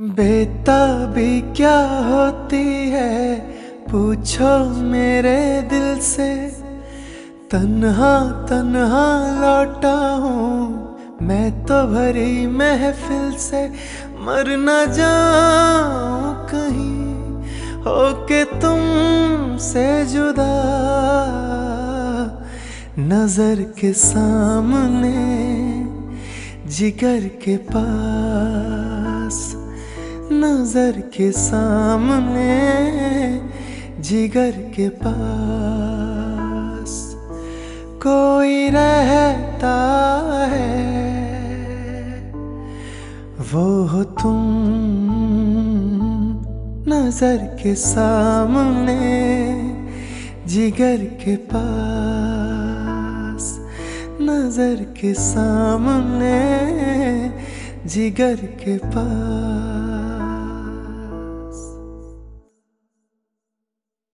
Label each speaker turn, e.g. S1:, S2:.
S1: बेताबी क्या होती है? पूछो मेरे दिल से। तन्हा तन्हा लौटा हूँ। मैं तो भरी महफिल से मर न जाऊँ कहीं। होके तुम से जुदा। नज़र के सामने, जिगर के पास। नज़र के सामने, जिगर के पास कोई रहता है। वो हो तुम नज़र के सामने, जिगर के पास नज़र के सामने, जिगर के पास